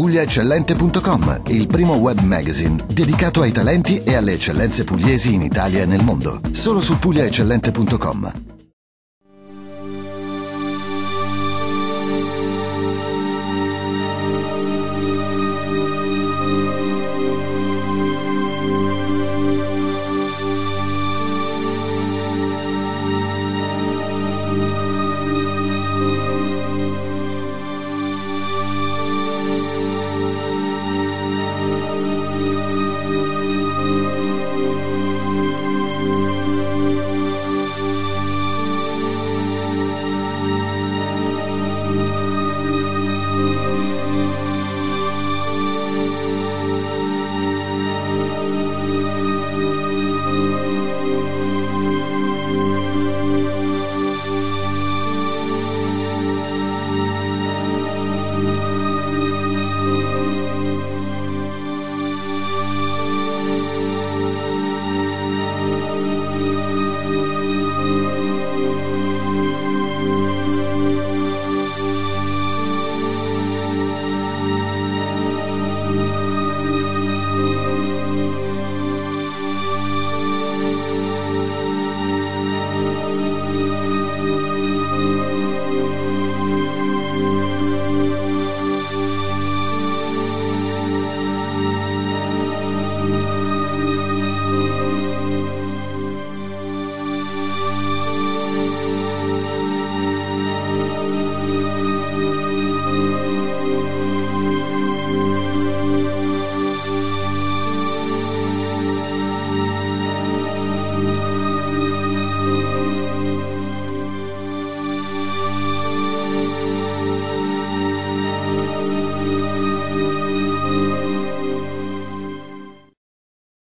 pugliaeccellente.com, il primo web magazine dedicato ai talenti e alle eccellenze pugliesi in Italia e nel mondo. Solo su pugliaeccellente.com.